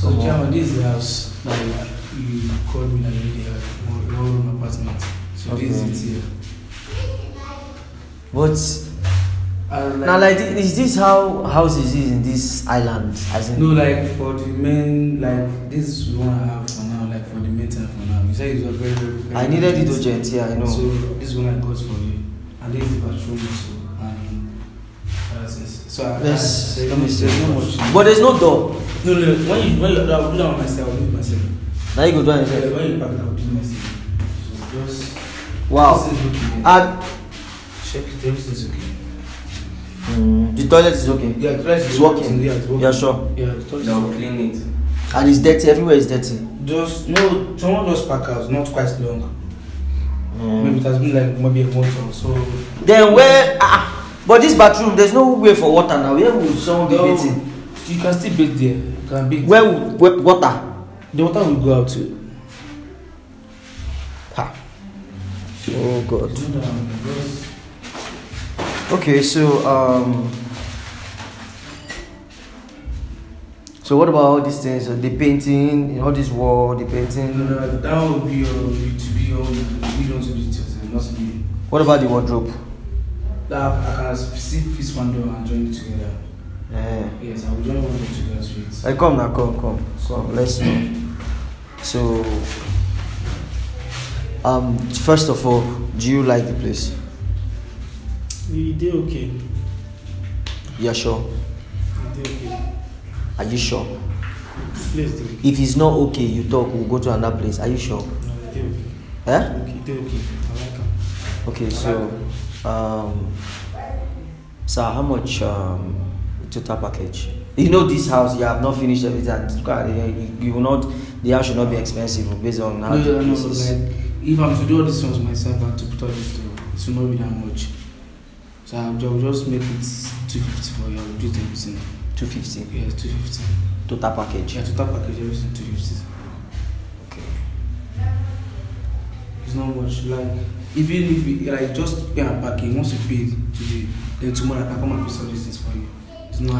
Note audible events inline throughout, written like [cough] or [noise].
So. Chairman, this is the house that you, called me that you need a one room apartment. So, this is it here. But I like, now, like, is this how houses is in this island? As in, No, like for the main, like this is one I have for now, like for the main time for now. You said it was very, very, very I needed it urgent. urgent. Yeah, I know. So this one I got for you, and this is the bathroom also, and that's it. So I, Let's I, let me see. There's much. But there's no door. No, no. When you when you that on myself, I'll do it myself. Now you go do Yeah, anything. when you pack it, I'll do it myself. So just Wow. This is okay. And Check it. Everything's okay. mm, the toilet is okay. Yeah, the toilet is It's working. Yeah, it's working. Yeah, sure. Yeah, the toilet is They'll working. clean it. And it's dirty. Everywhere is dirty. Just no, someone just pack out, not quite long. Maybe Mm. it has been like maybe a month or so. Then where? Ah, but this bathroom, there's no way for water now. Where would someone be No, bathing? You can still bathe there. You can bathe. Where where, water? the water will go out too. Ha. Oh God. Do that one, just- Okay, so um. So what about all these things? The painting, all this wall, the painting. no, no, that would be your you to be your you want to be yourself, not to be. What about the wardrobe? That I can see fix one door and join it together. Eh. Yes, I will join one door together straight. Hey, come now, come, come, come. Let's know. So, um, first of all, do you like the place? You did okay. Yeah, sure. You did okay. Are you sure? Did If it's not okay, you talk. We'll go to another place. Are you sure? No, you did okay. Eh? Okay, you did okay. I like him. Okay, so, um, sir, how much um total package? You know this house, you have not finished everything. look at it, You, will not. The house should not be expensive based on how No, the no, no, place is. like if I'm to do all these ones myself and to put all this to it will not be that much. So I'll ju- I'll just make it 250 for you. I'll do everything. Two fifty Yes, 250. total package. Yeah, total package, everything 250. Okay. It's not much. Like even if you, like just pay and pack it, once you pay today, then tomorrow I can come and fix all these things for you.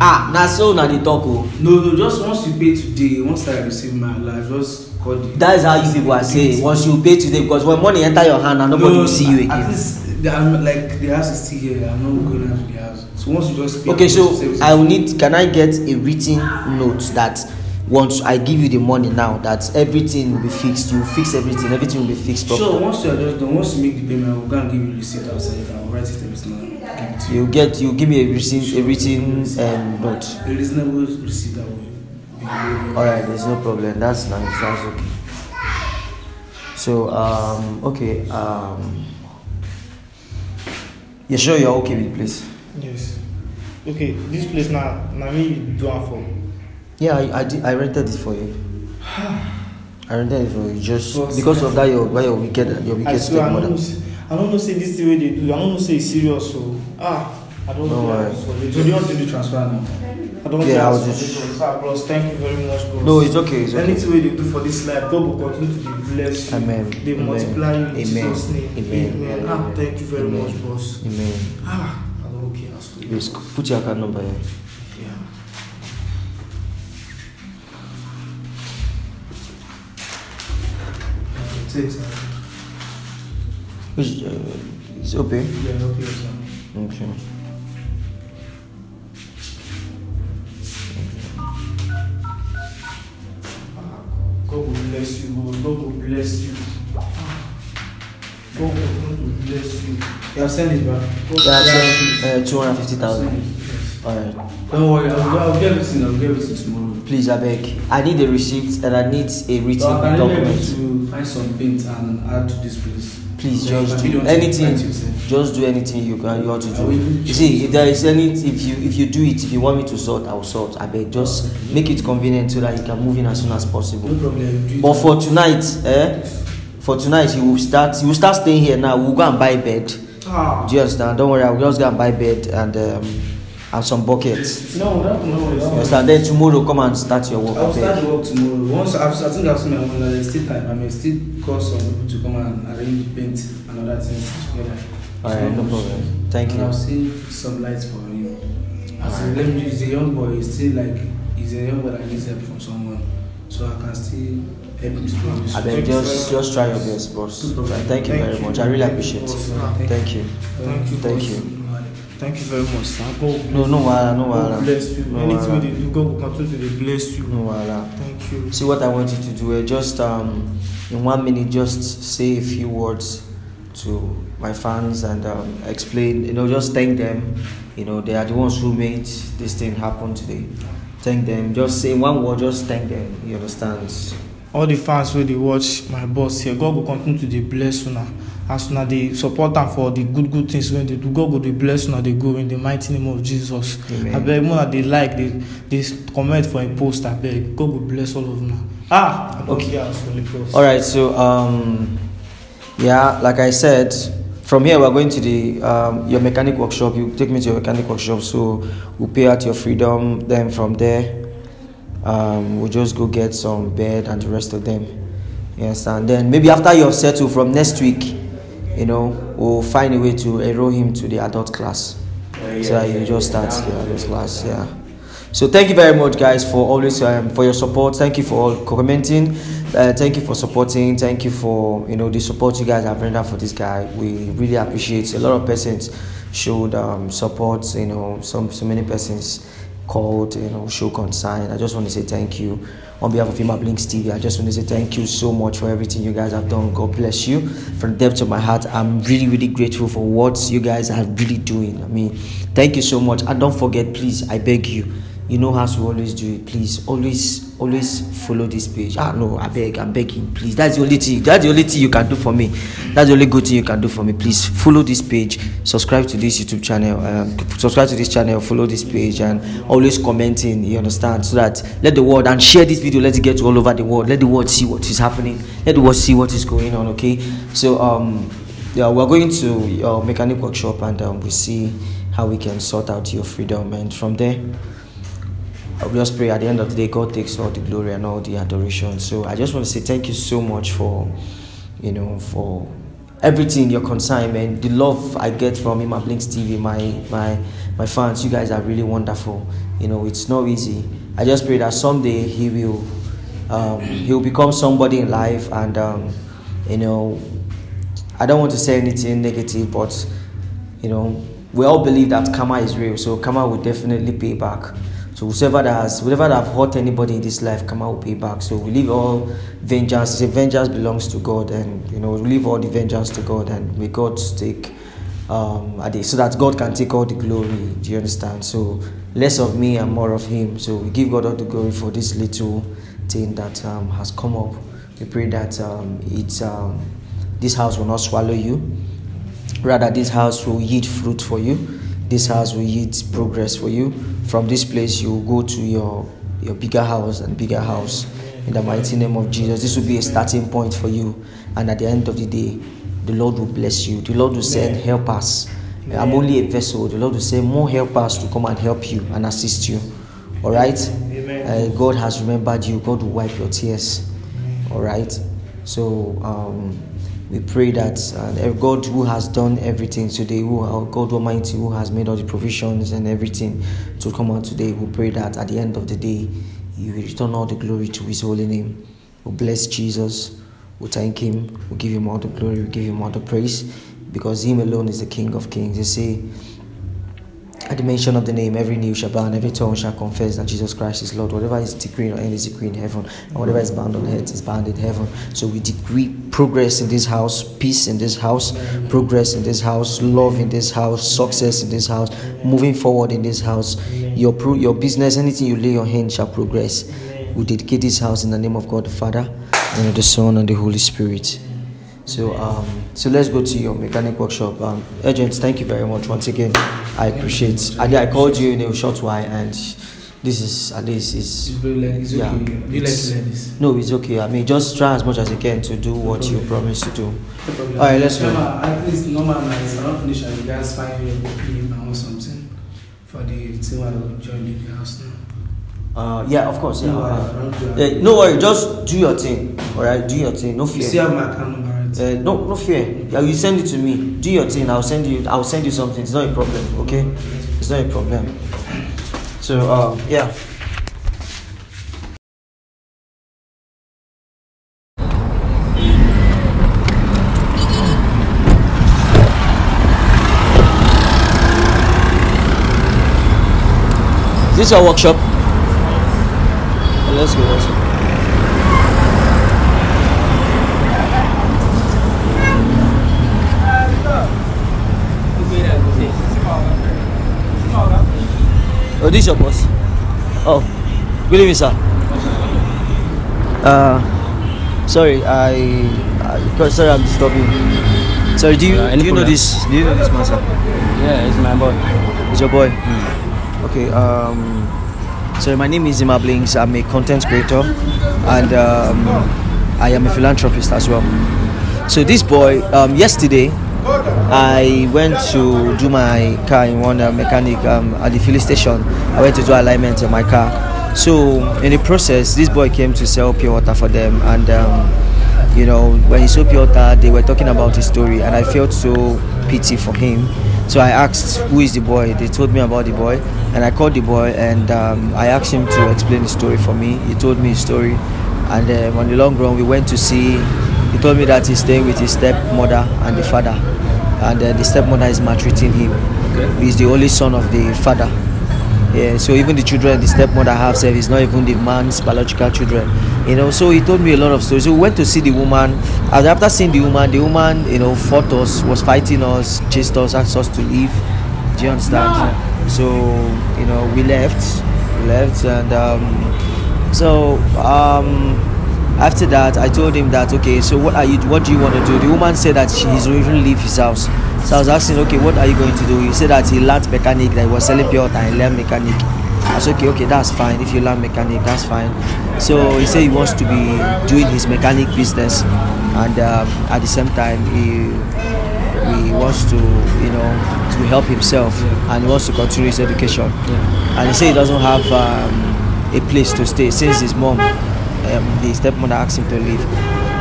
Ah, na so na the talk o. No, no, just once you pay today, once I receive my life, just call the. That is how you people are saying. Once you pay today, because when money enter your hand, and nobody No, will see you At again. least the, I'm, like the house is still here. I'm not going out of the house. So once you just pay. Okay, so I will need. Can I get a written note that once I give you the money now, that everything will be fixed. You fix everything. Everything will be fixed Sure, properly. once you are just done, once you make the payment, I will go and give you receipt outside. I will write it everything and give it to you. You get. You give me a receipt. A written um, note. A reasonable receipt that will. All right, there's no problem. That's nice. That's okay. So um, okay um. You sure you're okay with the place? Yes. Okay, this place now, now me do am for. Yeah, I, I, did, I rented it for you. [sighs] I rented it for you just Boss, because of that your why your wicked your wicked stepmother. say- I don't know say this thing wey dey do. I don't know say e serious o. Ah, I don't Don't know. worry. So do you want to do transfer now? I don't Yeah, I was just- bros, thank you very much, bros. No, it's okay. It's okay. Anything wey dey do for this life, God go continue to dey bless you. Amen. Dey Amen. multiply you in Amen. Jesus' name. Amen. Ah, thank you very Amen. much, boss. Amen. Ah, I don't okay. Please put your account number here. Yeah. six. I think. Yeah, OP. Okay. God will bless you, God will bless you. God bless you. Alright. Don't worry, I'll, I'll get. I'll get everything tomorrow. Please, I beg. I need a receipt and I need a written so I document. to find some paint and add to this place. Please just do anything. Just do anything you can. You have to do. See, if there is any, if you if you do it, if you want me to sort, I will sort. I beg. Just okay. make it convenient so that you can move in as soon as possible. No problem. But for tonight, eh? For tonight, you will start. You will start staying here now. We'll go and buy bed. Ah. Do you understand? Don't worry. I will just go and buy bed and. Um, and some buckets. No, that no. It's not. understand? Then tomorrow, come and start your work. I'll start the work tomorrow. Once I've, I think I've seen my one, there's still time. I may still call some people to come and arrange paint and other things together. All right, no problem. Thank and you. I'll fix some lights for you. As Alright. a, let me, he's a young boy. He's still like he's a young boy that needs help from someone. so I can still help him to do this. I beg, just just try your best, boss. Thank you very much. I really appreciate it. Thank you. Thank you. Thank you. Thank you very much, sir. God No, no wahala, no God wahala. bless you. No Anything wahala. we dey do, God will continue to bless you. No wahala. Thank you. See what I want you to do. eh, Just um, in one minute, just say a few words to my fans and um, explain. You know, just thank them. You know, they are the ones who made this thing happen today. Thank them. Just say one word. Just thank them. You understand? all the fans wey dey watch my boss here god go continue to bless una as una dey support am for the good good things wey dey do god go dey bless una dey go in the mighty name of jesus Amen. abeg una dey like dey dey comment for im post abeg god go bless all of una ah Okay. hear as holy cross. All right. So um, yeah, like I said, from here we're going to the um, your mechanic workshop. You take me to your mechanic workshop. So we'll pay out your freedom. Then from there, um, we'll just go get some bed and the rest of them. Yes, and then maybe after you have settled from next week, you know, we'll find a way to enroll him to the adult class. so that you just start the adult class. Yeah. So thank you very much, guys, for always um, for your support. Thank you for all commenting. Uh, thank you for supporting. Thank you for you know the support you guys have rendered for this guy. We really appreciate. A lot of persons showed um, support. You know, some so many persons called. You know, show concern. I just want to say thank you on behalf of Emma Blinks TV. I just want to say thank you so much for everything you guys have done. God bless you from the depths of my heart. I'm really really grateful for what you guys are really doing. I mean, thank you so much. And don't forget, please, I beg you you know how to always do it please always always follow this page. Ah no i beg i'm begging please. That's the only thing that's the only thing you can do for me. That's the only good thing you can do for me. Please follow this page. Subscribe to this youtube channel um, subscribe to this channel follow this page and always commenting you understand? So that let the world and share this video. Let it get all over the world. Let the world see what is happening. Let the world see what is going on okay? So um yeah we're going to your mechanic workshop and um, we see how we can sort out your freedom and from there I'll just pray at the end of the day, God takes all the glory and all the adoration. So I just want to say thank you so much for, you know, for everything, your concern, man. The love I get from Emma Blinks TV, my my my fans, you guys are really wonderful. You know, it's not easy. I just pray that someday he will um, he will become somebody in life and um, you know I don't want to say anything negative, but you know, we all believe that karma is real, so karma will definitely pay back. So whoever that has, whatever that have hurt anybody in this life, karma will pay back. So we leave all vengeance. Say vengeance belongs to God, and you know, we leave all the vengeance to God, and may God take um, at the- so that God can take all the glory. Do you understand? So less of me and more of Him. So we give God all the glory for this little thing that um, has come up. We pray that um, it's um, this house will not swallow you. Rather, this house will yield fruit for you. This house will yield progress for you. From this place, you will go to your your bigger house and bigger house. In the mighty name of Jesus, this will be a starting point for you. And at the end of the day, the Lord will bless you. The Lord will send helpers. I'm only a vessel. The Lord will send more helpers to come and help you and assist you. All right. Uh, God has remembered you. God will wipe your tears. All right. So um, we pray that uh, God who has done everything today, who God Almighty, who has made all the provisions and everything to come out today, we pray that at the end of the day, He will return all the glory to His holy name. We bless Jesus. We thank Him. We give Him all the glory. We give Him all the praise, because Him alone is the King of Kings. You say. At the mention of the name, every knee shall bow and every tongue shall confess that Jesus Christ is Lord. Whatever is decreed on earth is decreed in heaven, and whatever is bound on earth is bound in heaven. So we decree progress in this house, peace in this house, progress in this house, love in this house, success in this house, moving forward in this house. Your pro- your business, anything you lay your hand shall progress. We dedicate this house in the name of God the Father, and of the Son, and the Holy Spirit. So um, so let's go to your mechanic workshop. Um, agents, thank you very much once again. I appreciate. I, I called you in a short while, and this is at least is it's Yeah, okay. Do you like to learn this? no, it's okay. I mean, just try as much as you can to do what you promised to do. All right, let's go. At least normal nights. I don't finish and you guys find I want something for the thing I will join the house now. Uh, yeah, of course. Yeah. No, Uh, no worry, just do your thing. All right, do your thing. No You fear. see how my account uh, no, no fear. Yeah, you send it to me. Do your thing. I'll send you. I'll send you something. It's not a problem. Okay, it's not a problem. So um, yeah. Is this our workshop? Let's go. Let's go. Oh, this your boss? Oh, good evening, sir. Uh, sorry, I, I sorry, I'm disturbing. you. Sorry, do you Uh, do you know this? Do you know this man, sir? Yeah, it's my boy. It's your boy. Okay. Um. Sorry, my name is Emma Blinks. I'm a content creator, and um, I am a philanthropist as well. So this boy, um, yesterday, I went to do my car in one mechanic um, at the filling station. I went to do alignment on my car. So in the process, this boy came to sell pure water for them, and um, you know when he sold pure water, they were talking about his story, and I felt so pity for him. So I asked, "Who is the boy?" They told me about the boy, and I called the boy, and um, I asked him to explain the story for me. He told me his story, and on the long run, we went to see. He told me that he's staying with his stepmother and the father, and uh, the stepmother is maltreating him. He's the only son of the father. Yeah, so even the children the stepmother have said is not even the man's biological children. You know, so he told me a lot of stories. So we went to see the woman. And after seeing the woman, the woman, you know, fought us, was fighting us, chased us, asked us to leave. Do you understand? So, you know, we left. We left and um, so um after that i told him that okay so what are you what do you want to do? The woman said that she, he's already leave his house. So i was asking okay what are you going to do? He said that he learned mechanic that he was selling pure and he learned mechanic. I said okay okay that's fine. If you learn mechanic that's fine. So he said he wants to be doing his mechanic business. And um, at the same time he he wants to you know to help himself and he wants to continue his education. And he said he doesn't have um, a place to stay since his mom um, the stepmother asked him to leave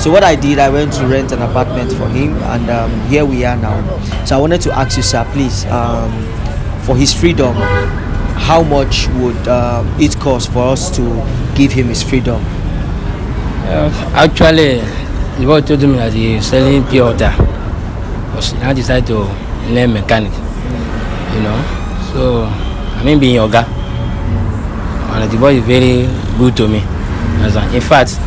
so what i did i went to rent an apartment for him and um, here we are now so i wanted to ask you sir please um, for his freedom how much would uh, it cost for us to give him his freedom Uh, actually, the boy told me that he's selling pure water. But decided to learn mechanic. You know, so I mean being yoga. And the boy is very good to me. As in fact,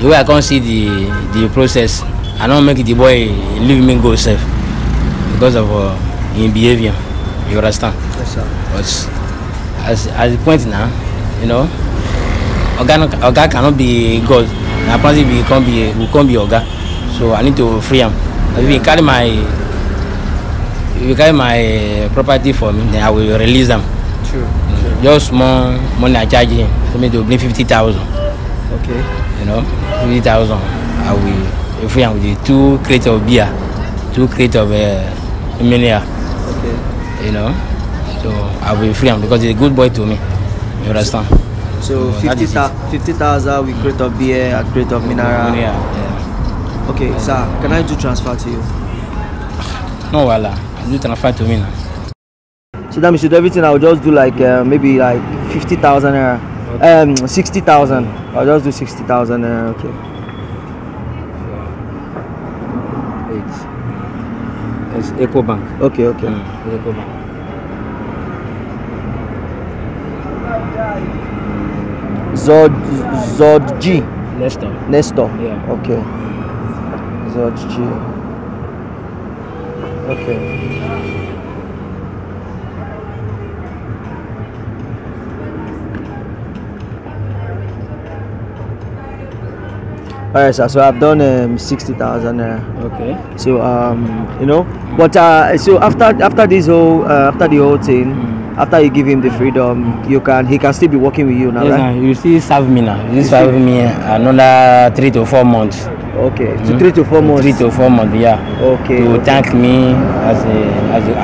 the way I can't see the the process, I don't make the boy leave me go safe because of uh, his behavior. You understand? yes sir But as as the point now, you know, Oga no, Oga cannot be God. Na apparently we can't be we can't be Oga. So I need to free am. If he carry my if he carry my property for me, then I will release them. true Just small money I charge him. For me to bring fifty thousand. Okay You know, fifty thousand. I will free am with the two crate of beer, two crate of uh, mineral. okay You know, so I will free am because he's a good boy to me. You understand? so So that 50 is thou- 50,000 with crate of beer and crate of mineral Yeah, yeah. okay sir can i do transfer to you [sighs] No wala. You transfer to me now. So that means with everything I'll just do like uh, maybe like fifty thousand naira. Um sixty thousand. I'll just do sixty thousand naira, okay. It's, it's Ecobank. Okay, okay. Mm, Ecobank. Zod Zod G Nestor. Nestor. Yeah. Okay. Zod G. Okay. Alright, sir. So I've done um, sixty thousand naira. Okay. So um, you know, but uh, so after after this whole uh, after the whole thing, after you give him the freedom, you can he can still be working with you now, Yes, right? now, you still serve me now. You still serve me another three to four months. Okay, so Mm. three to four months. Three to four months, yeah. Okay. To okay. thank me as a as a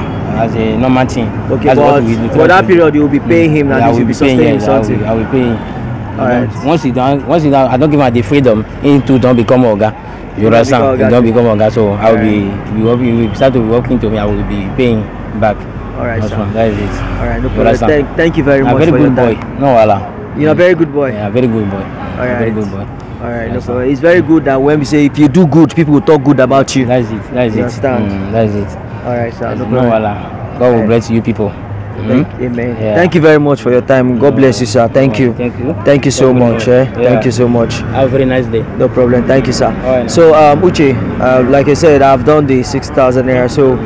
as a normal thing. Okay, That's what but we do. for that period you will be paying him Yeah, now. I This will be be paying. sustaining Yes, I something. will, I will pay him. Know, Once he don't, once he don't, I don't give him the freedom. He too don't become oga. You understand? He don't become oga. So I will be, we will, be- will start to be working to me. I will be paying back. All right, That's sir. one. That is it. All right, no problem. Thank, thank you very I'm much very for your good boy. time. No wala. You're a very good boy. Yeah, very good boy. All A Very right. good boy. All right, no Yes, sir. problem. It's very good that when we say if you do good, people will talk good about you. That's it. That's You it. understand? Mm, that's it. All right, sir. That's No it. No problem. wala. God will Alright. bless you people. Thank, amen. Yeah. Thank you very much for your time. God bless you, sir. Thank you. Thank you. Thank you so much. Eh? much. Thank you so much. Have a very nice day. No problem. Thank you, sir. Alright. So, um, Uche, uh, like I said, I've done the 6,000 naira. So,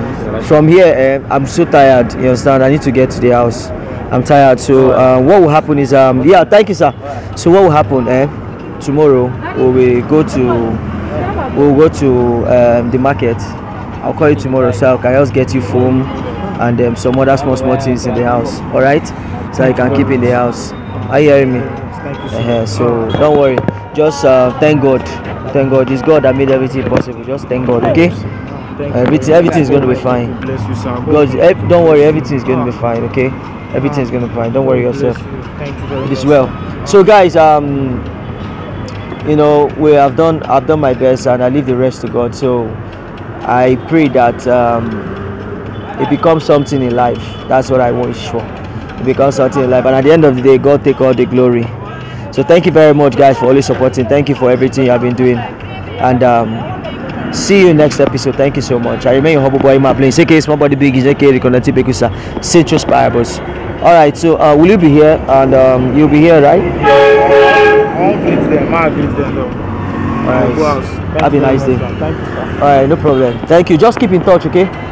from here, eh, I'm so tired. You understand? I need to get to the house. I'm tired. So, uh, what will happen is, um, yeah, thank you, sir. So, what will happen? Eh? Tomorrow, we will go to, we'll go to um, the market. I'll call you tomorrow, so I can just get you foam and um, some other small, small things in the house. All right? So I can keep in the house. Are you hearing me? Thank you so uh So don't worry. Just uh, thank God. Thank God. It's God that made everything possible. Just thank God, okay? Everything, everything is going to be fine. God bless you, sir. God God, ev- don't worry. Everything is going to be fine, okay? Everything is going to be fine. Don't worry yourself. you. Thank you very It is well. So guys, um, you know, we have done. I've done my best, and I leave the rest to God. So I pray that um, it becomes something in life. That's what I wish for. It becomes something in life, and at the end of the day, God take all the glory. So thank you very much, guys, for always supporting. Thank you for everything you have been doing, and um, see you next episode. Thank you so much. I remain your humble boy, my playing. CK Small Body Big AK Reconnected Bekusa Citrus Parables. All right, so uh, will you be here? And um, you'll be here, right? I won't greet them. I'll greet them though. All right. Have a nice day. Thank you, sir. All right, no problem. Thank you. Just keep in touch, okay?